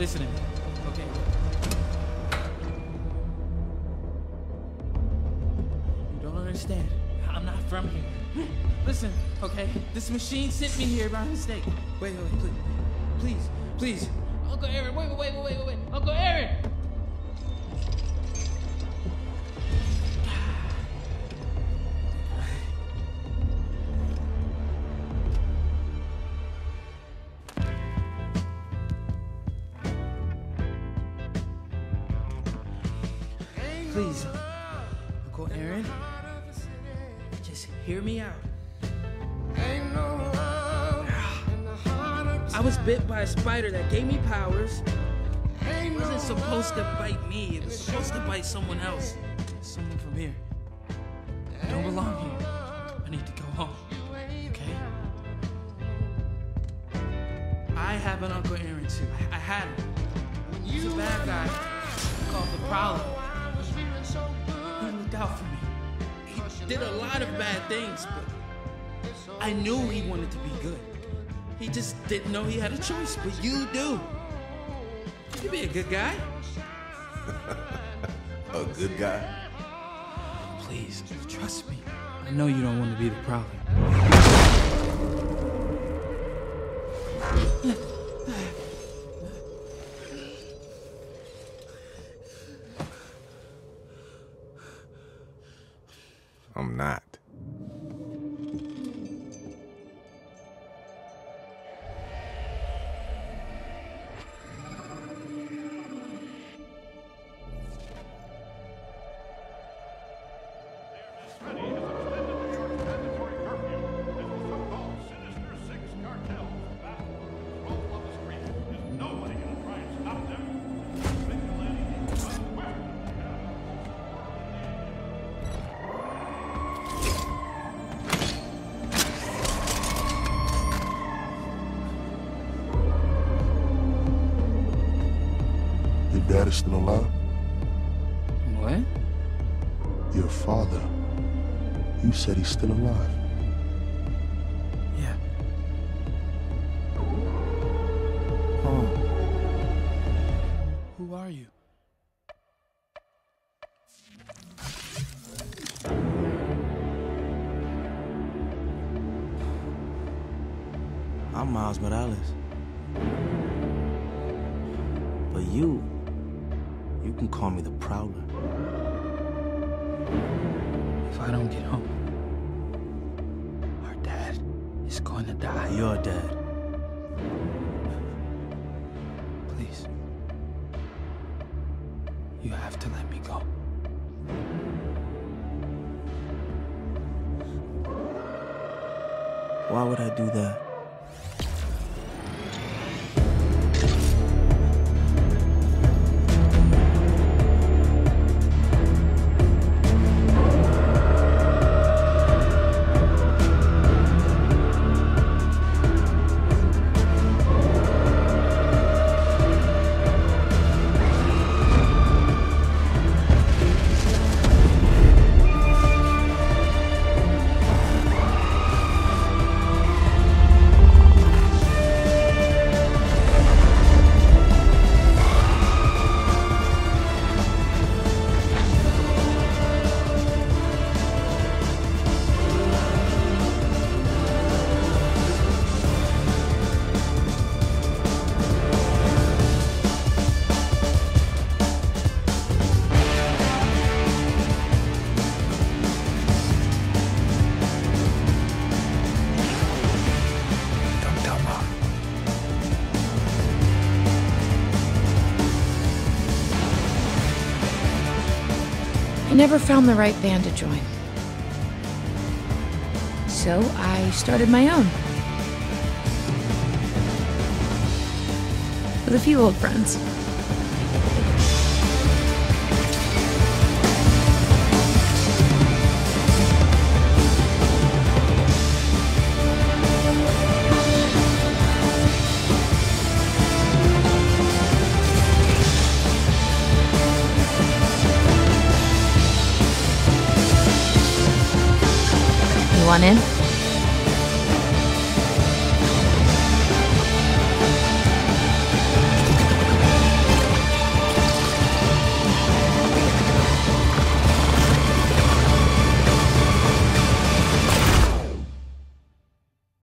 Listen, Okay. You don't understand. I'm not from here. Listen, okay? This machine sent me here by mistake. Wait, wait, wait, please. Please, please. Uncle Aaron, wait, wait, wait, wait, wait. Uncle Aaron! Please, Uncle Aaron, just hear me out. Ah, I was bit by a spider that gave me powers. It wasn't supposed to bite me, it was supposed to bite someone else. Someone from here. I don't belong here. I need to go home. Okay? I have an Uncle Aaron too. I, had him. He's a bad guy called the Prowler. He looked out for me. He did a lot of bad things, but I knew he wanted to be good. He just didn't know he had a choice, but you do. You be a good guy. A good guy? Please, trust me. I know you don't want to be the Prowler. I'm not. Dad is still alive? What? Your father. You said he's still alive. Yeah. Oh. Who are you? I'm Miles Morales. But you, you can call me the Prowler. If I don't get home, our dad is going to die. You're dead. Please. You have to let me go. Why would I do that? I never found the right band to join. So I started my own. With a few old friends. Want in?